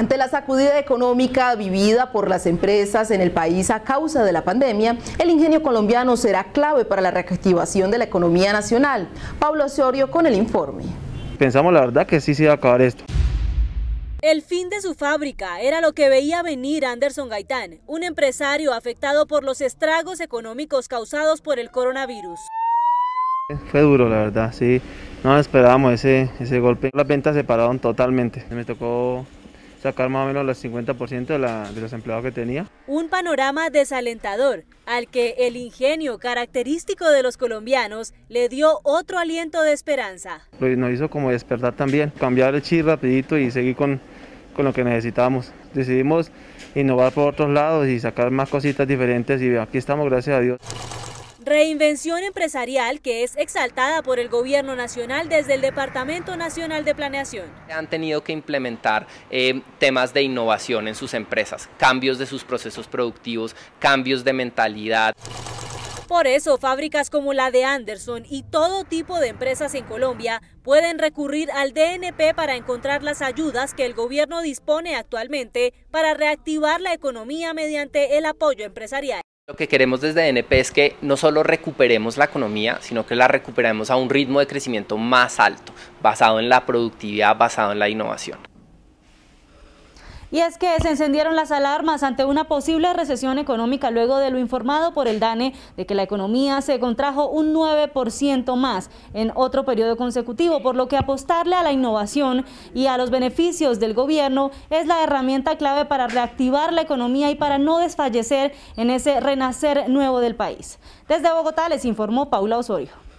Ante la sacudida económica vivida por las empresas en el país a causa de la pandemia, el ingenio colombiano será clave para la reactivación de la economía nacional. Pablo Osorio con el informe. Pensamos la verdad que sí se iba a acabar esto. El fin de su fábrica era lo que veía venir Anderson Gaitán, un empresario afectado por los estragos económicos causados por el coronavirus. Fue duro, la verdad, sí. No esperábamos ese, ese golpe. Las ventas se pararon totalmente. Me tocó sacar más o menos el 50% de, de los empleados que tenía. Un panorama desalentador al que el ingenio característico de los colombianos le dio otro aliento de esperanza. Nos hizo como despertar también, cambiar el chip rapidito y seguir con, con lo que necesitábamos. Decidimos innovar por otros lados y sacar más cositas diferentes y aquí estamos, gracias a Dios. Reinvención empresarial que es exaltada por el gobierno nacional desde el Departamento Nacional de Planeación. Han tenido que implementar eh, temas de innovación en sus empresas, cambios de sus procesos productivos, cambios de mentalidad. Por eso, fábricas como la de Anderson y todo tipo de empresas en Colombia pueden recurrir al DNP para encontrar las ayudas que el gobierno dispone actualmente para reactivar la economía mediante el apoyo empresarial. Lo que queremos desde DNP es que no solo recuperemos la economía, sino que la recuperemos a un ritmo de crecimiento más alto, basado en la productividad, basado en la innovación. Y es que se encendieron las alarmas ante una posible recesión económica luego de lo informado por el DANE de que la economía se contrajo un 9% más en otro periodo consecutivo, por lo que apostarle a la innovación y a los beneficios del gobierno es la herramienta clave para reactivar la economía y para no desfallecer en ese renacer nuevo del país. Desde Bogotá les informó Paula Osorio.